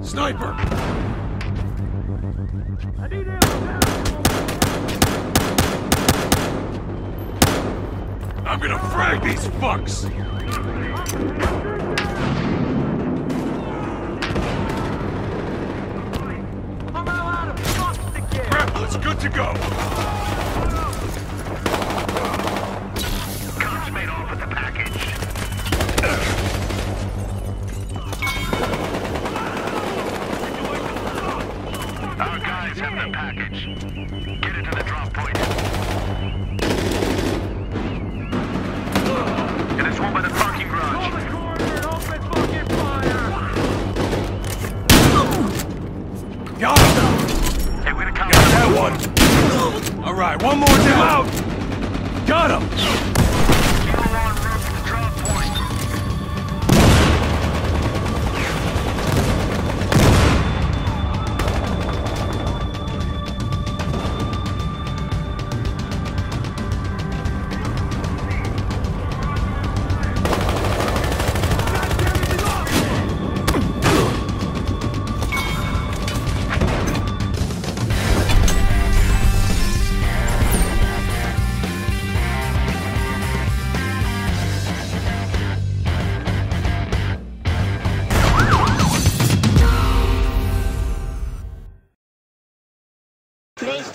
Sniper! I'm gonna frag these fucks! Grapple, it's good to go! Our guys have the package. Get it to the drop point. It is one by the parking garage. Open fire. Got him! Hey, we're gonna count Got that one! Alright, one more down! Got him!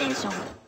PlayStation